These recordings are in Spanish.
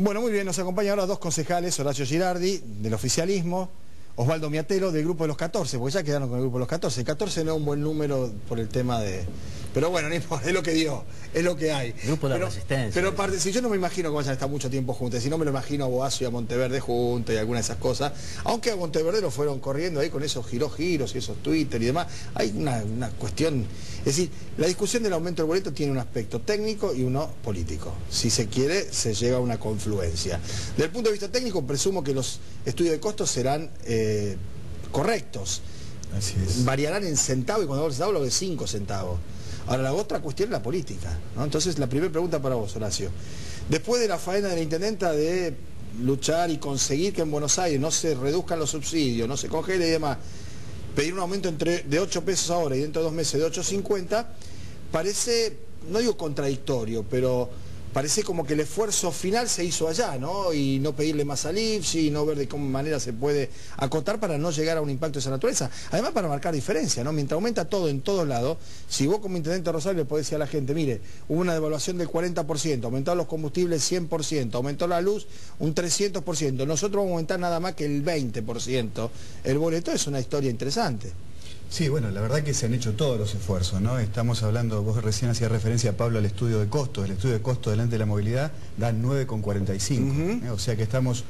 Bueno, muy bien, nos acompañan ahora dos concejales, Horacio Girardi, del oficialismo, Osvaldo Miatelo, del grupo de los 14, porque ya quedaron con el grupo de los 14. 14 no es un buen número por el tema de... Pero bueno, es lo que dio, es lo que hay. Grupo de pero, resistencia. Pero parte, si yo no me imagino que vayan a estar mucho tiempo juntos, si no me lo imagino a Boazo y a Monteverde juntos y alguna de esas cosas, aunque a Monteverde lo fueron corriendo ahí con esos giros giros y esos Twitter y demás, hay una, una cuestión... Es decir, la discusión del aumento del boleto tiene un aspecto técnico y uno político. Si se quiere, se llega a una confluencia. Desde el punto de vista técnico, presumo que los estudios de costos serán eh, correctos. Así es. Variarán en centavos y cuando hablo de centavos, lo de 5 centavos. Ahora, la otra cuestión es la política. Entonces, la primera pregunta para vos, Horacio. Después de la faena de la intendenta de luchar y conseguir que en Buenos Aires no se reduzcan los subsidios, no se congele y demás, pedir un aumento de 8 pesos ahora y dentro de dos meses de 8.50, parece, no digo contradictorio, pero parece como que el esfuerzo final se hizo allá, ¿no? Y no pedirle más al IFSI, no ver de qué manera se puede acotar para no llegar a un impacto de esa naturaleza. Además para marcar diferencia, ¿no? Mientras aumenta todo en todos lados, si vos como intendente de Rosario le podés decir a la gente, mire, hubo una devaluación del 40%, aumentaron los combustibles 100%, aumentó la luz un 300%, nosotros vamos a aumentar nada más que el 20%, el boleto es una historia interesante. Sí, bueno, la verdad que se han hecho todos los esfuerzos, ¿no? Estamos hablando, vos recién hacías referencia, Pablo, al estudio de costos. El estudio de costos delante de la movilidad da 9,45. Ujú. ¿eh? O sea que estamos,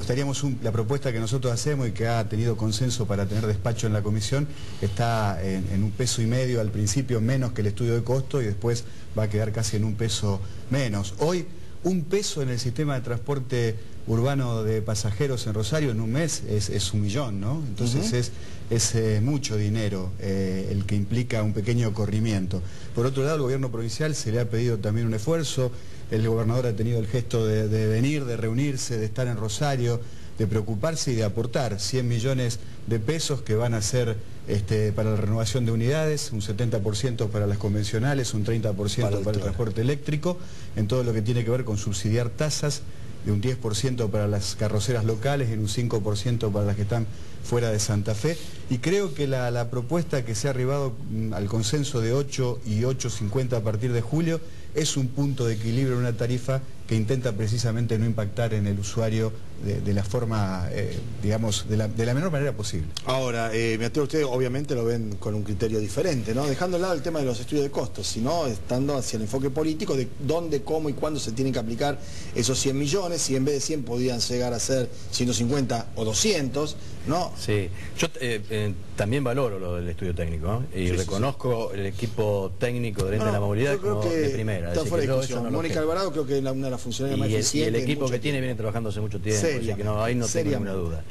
estaríamos, un- la propuesta que nosotros hacemos y que ha tenido consenso para tener despacho en la comisión, está en, en un peso y medio al principio menos que el estudio de costo y después va a quedar casi en un peso menos. Hoy, un peso en el sistema de transporte urbano de pasajeros en Rosario en un mes es, es un millón, ¿no? Entonces es, es eh, mucho dinero eh, el que implica un pequeño corrimiento. Por otro lado, el gobierno provincial se le ha pedido también un esfuerzo, el gobernador ha tenido el gesto de, de venir, de reunirse, de estar en Rosario, de preocuparse y de aportar 100 millones de pesos que van a ser este, para la renovación de unidades, un 70% para las convencionales, un 30% para el, transporte eléctrico, en todo lo que tiene que ver con subsidiar tasas, de un 10% para las carroceras locales y un 5% para las que están fuera de Santa Fe. Y creo que la, la propuesta que se ha arribado mm, al consenso de 8 y 8.50 a partir de julio es un punto de equilibrio en una tarifa que intenta precisamente no impactar en el usuario de, de la forma, eh, digamos, de la, de la menor manera posible. Ahora, eh, me atrevo a ustedes obviamente lo ven con un criterio diferente, ¿no? Dejando de lado el tema de los estudios de costos, sino estando hacia el enfoque político de dónde, cómo y cuándo se tienen que aplicar esos 100 millones, si en vez de 100 podían llegar a ser 150 o 200, ¿no? Sí, yo eh, eh, también valoro lo del estudio técnico ¿no? y Sí, sí, reconozco el equipo técnico del ente de la No, movilidad yo creo como que de primera. Está fuera de discusión. no Mónica. Alvarado creo que es la- una de las funcionarias y más el, y equipo que tiene viene trabajando hace mucho tiempo, así que no, ahí no tengo ninguna duda.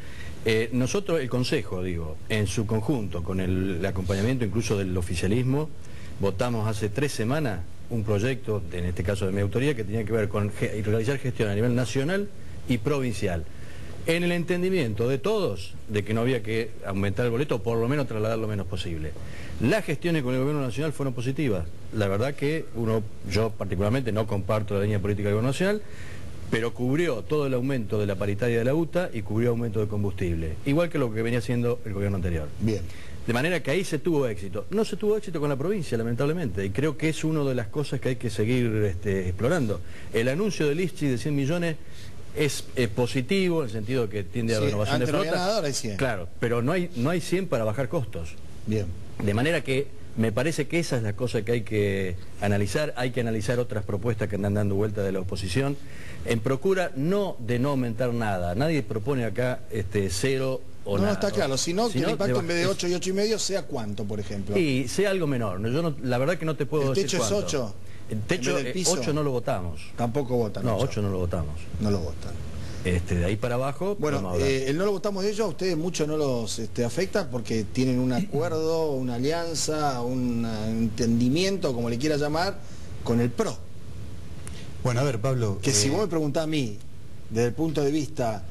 Eh, nosotros, el Consejo, digo, en su conjunto, con el, el acompañamiento incluso del oficialismo, votamos hace tres semanas un proyecto, en este caso de mi autoría, que tenía que ver con ge- realizar gestión a nivel nacional y provincial. En el entendimiento de todos de que no había que aumentar el boleto o por lo menos trasladar lo menos posible. Las gestiones con el gobierno nacional fueron positivas. La verdad que uno, yo particularmente no comparto la línea política del gobierno nacional, pero cubrió todo el aumento de la paritaria de la UTA y cubrió aumento de combustible, igual que lo que venía haciendo el gobierno anterior. Bien. De manera que ahí se tuvo éxito. No se tuvo éxito con la provincia, lamentablemente, y creo que es una de las cosas que hay que seguir este, explorando. El anuncio del ISCHI de 100 millones es eh, positivo en el sentido de que tiende a Sí, renovación de no flota. nada, ahora hay 100. Claro, pero no hay, no hay 100 para bajar costos. Bien. De manera que me parece que esa es la cosa que hay que analizar, hay que analizar otras propuestas que andan dando vuelta de la oposición, en procura no de no aumentar nada, nadie propone acá este cero o no, nada. está claro, sino que el impacto en vez de baj- 8 y 8 y medio sea cuánto, por ejemplo. Y sea algo menor, yo no- la verdad que no te puedo ¿El decir techo es cuánto. 8? El techo ¿En vez del eh, piso? 8 no lo votamos. Tampoco votan. No, ocho. 8 no lo votamos. No lo votan. Este, de ahí para abajo, Bueno, eh, el no lo votamos de ellos, a ustedes mucho no los este, afecta porque tienen un acuerdo, una alianza, un entendimiento, como le quiera llamar, con el PRO. Bueno, a ver, Pablo. Que si eh, vos me preguntás a mí, desde el punto de vista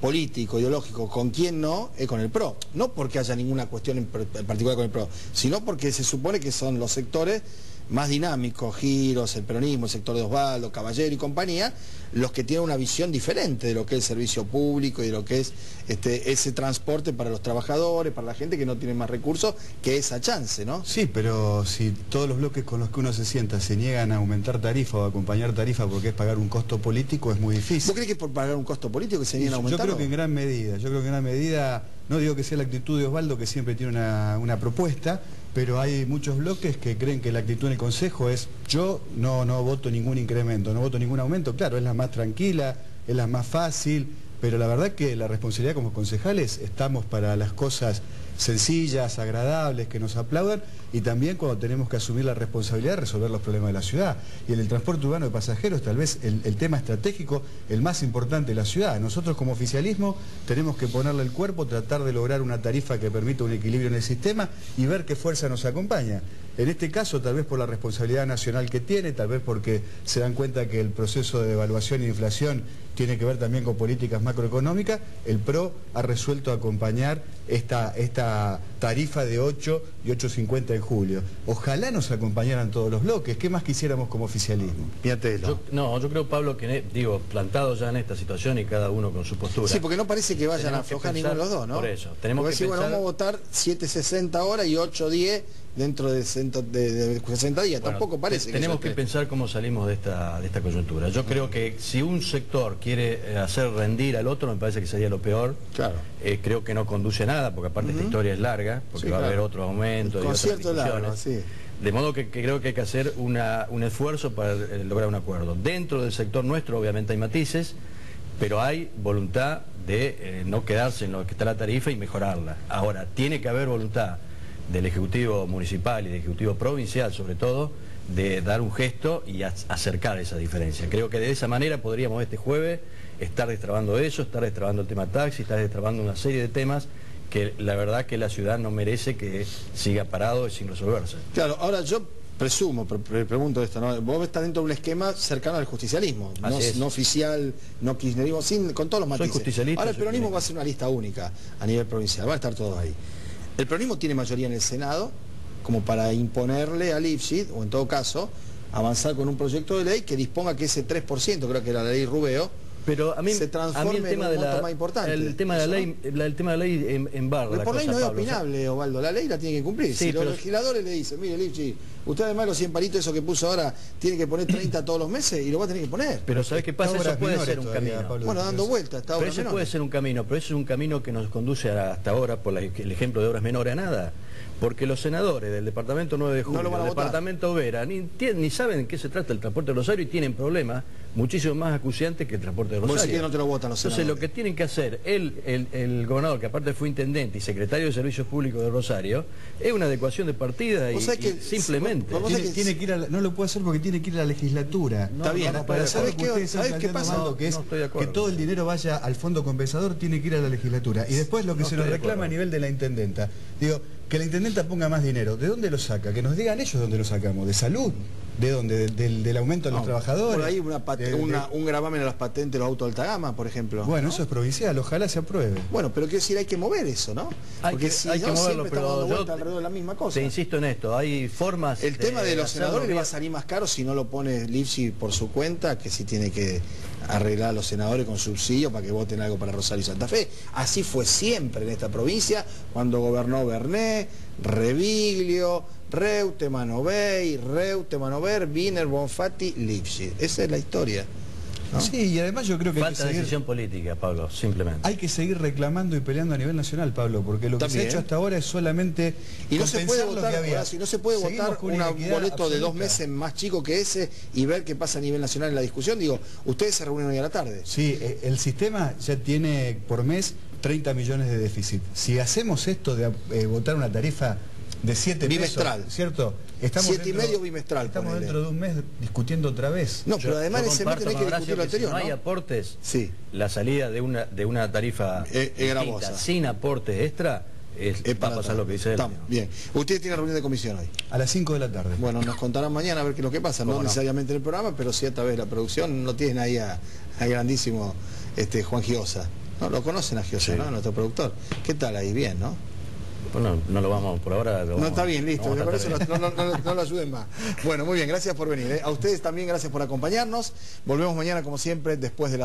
político, ideológico, con quién no, es con el PRO. No porque haya ninguna cuestión en particular con el PRO, sino porque se supone que son los sectores más dinámicos, Giros, el peronismo, el sector de Osvaldo, Caballero y compañía, los que tienen una visión diferente de lo que es el servicio público y de lo que es este, ese transporte para los trabajadores, para la gente que no tiene más recursos que esa chance, ¿no? Sí, pero si todos los bloques con los que uno se sienta se niegan a aumentar tarifa o a acompañar tarifa porque es pagar un costo político, es muy difícil. ¿Vos crees que por pagar un costo político que se niegan a aumentar? Yo creo que en gran medida, yo creo que en gran medida, no digo que sea la actitud de Osvaldo que siempre tiene una, una propuesta, pero hay muchos bloques que creen que la actitud en el Consejo es yo no, no voto ningún incremento, no voto ningún aumento, claro, es la más tranquila, es la más fácil, pero la verdad que la responsabilidad como concejales estamos para las cosas sencillas, agradables, que nos aplaudan y también cuando tenemos que asumir la responsabilidad de resolver los problemas de la ciudad. Y en el transporte urbano de pasajeros tal vez el, tema estratégico, el más importante de la ciudad. Nosotros como oficialismo tenemos que ponerle el cuerpo, tratar de lograr una tarifa que permita un equilibrio en el sistema y ver qué fuerza nos acompaña. En este caso, tal vez por la responsabilidad nacional que tiene, tal vez porque se dan cuenta que el proceso de devaluación e inflación tiene que ver también con políticas macroeconómicas, el PRO ha resuelto acompañar esta, esta tarifa de 8 y 8.50 en julio. Ojalá nos acompañaran todos los bloques. ¿Qué más quisiéramos como oficialismo? Yo, no, yo creo, Pablo, que, digo, plantado ya en esta situación y cada uno con su postura. Sí, porque no parece que vayan a aflojar ninguno de los dos, ¿no? Por eso, tenemos que decir, bueno, vamos a votar 7.60 ahora y 8.10 dentro de, 60 días. Tampoco parece Tenemos que, pensar cómo salimos de esta, de esta coyuntura. Yo creo que si un sector quiere eh, hacer rendir al otro, me parece que sería lo peor. Claro. Eh, creo que no conduce a nada, porque aparte esta historia es larga, porque va a haber otro aumento y otras discusiones. De modo que, creo que hay que hacer una, un esfuerzo para eh, lograr un acuerdo. Dentro del sector nuestro, obviamente, hay matices, pero hay voluntad de no quedarse en lo que está la tarifa y mejorarla. Ahora, tiene que haber voluntad del Ejecutivo Municipal y del Ejecutivo Provincial, sobre todo, de dar un gesto y acercar esa diferencia. Creo que de esa manera podríamos este jueves estar destrabando eso, estar destrabando el tema taxi, estar destrabando una serie de temas que la verdad que la ciudad no merece que siga parado y sin resolverse. Claro, ahora yo presumo, pregunto esto, ¿no? vos estás dentro de un esquema cercano al justicialismo, no, oficial, no kirchnerismo, sin, con todos los matices. Soy justicialista. Ahora el peronismo va a ser una lista única a nivel provincial, va a estar todos ahí. El peronismo tiene mayoría en el Senado como para imponerle al IFSID, o en todo caso, avanzar con un proyecto de ley que disponga que ese 3%, creo que era la ley Rubeo, pero a mí, se transforme el tema en un de la, más importante. El tema de la ley, el tema de la ley en, en barra. por ley no es opinable, Osvaldo, la ley la tiene que cumplir. si los legisladores le dicen, mire, Lipchi, usted además los 100 palitos eso que puso ahora tiene que poner 30 todos los meses y lo va a tener que poner. Pero ¿sabes qué pasa? Eso puede ser un camino. bueno, dando vueltas. Pero eso puede ser un camino, pero eso es un camino que nos conduce hasta ahora, por el ejemplo de obras menores, a nada porque los senadores del Departamento 9 de Julio, del Departamento Vera, ni, ni saben en qué se trata el transporte de Rosario y tienen problemas muchísimo más acuciantes que el transporte de Rosario. no te lo votan los Entonces lo que tienen que hacer el, el, gobernador, que aparte fue intendente y secretario de Servicios Públicos de Rosario, es una adecuación de partida y, simplemente. tiene, que ir no lo puede hacer porque tiene que ir a la legislatura. Está bien, para, saber qué, ¿sabes qué pasa? que es que todo el dinero vaya al fondo compensador, tiene que ir a la legislatura. Y después lo que se nos reclama a nivel de la intendenta. Digo, que la intendenta ponga más dinero. ¿De dónde lo saca? Que nos digan ellos dónde lo sacamos. ¿De salud? ¿De dónde? ¿Del, aumento de los trabajadores? Por ahí un gravamen a las patentes de los autos de alta gama, por ejemplo. Bueno, eso es provincial, ojalá se apruebe. Bueno, pero quiero decir, hay que mover eso, ¿no? Porque si hay que moverlo, pero yo alrededor de la misma cosa. Te insisto en esto, hay formas... El tema de los senadores le va a salir más caro si no lo pone Lipsi por su cuenta, que si tiene que arreglar a los senadores con subsidio para que voten algo para Rosario y Santa Fe. Así fue siempre en esta provincia, cuando gobernó Berné, Reviglio, Reute, Manovey, Reute, Manover, Wiener, Bonfatti, Lipschitz. Esa es la historia. Sí, y además yo creo que Falta hay que decisión política, Pablo, simplemente. Hay que seguir reclamando y peleando a nivel nacional, Pablo, porque lo que se ha hecho hasta ahora es solamente y no se puede votar, si no se puede votar un boleto de dos meses más chico que ese y ver qué pasa a nivel nacional en la discusión. Digo, ustedes se reúnen hoy a la tarde. Sí, eh, el sistema ya tiene por mes 30 millones de déficit. Si hacemos esto de eh, votar una tarifa de 7 bimestral. ¿cierto? Estamos siete y medio bimestral. Estamos dentro de un mes discutiendo otra vez. No, pero además ese mes tenés que discutir lo anterior. Si no, hay aportes, sí. la salida de una, de una tarifa eh, sin aportes extra es, va a pasar lo que dice él. bien. Usted tiene reunión de comisión hoy. A las 5 de la tarde. Bueno, nos contarán mañana a ver qué es lo que pasa. No, necesariamente en el programa, pero sí a través de la producción. No tienen ahí a, grandísimo este, Juan Giosa. No, lo conocen a Giosa, ¿no? Nuestro productor. ¿Qué tal ahí? Bien, ¿no? Bueno, no lo vamos por ahora. no, está bien, listo. Por eso no, lo ayuden más. Bueno, muy bien, gracias por venir. ¿eh? A ustedes también gracias por acompañarnos. Volvemos mañana, como siempre, después de la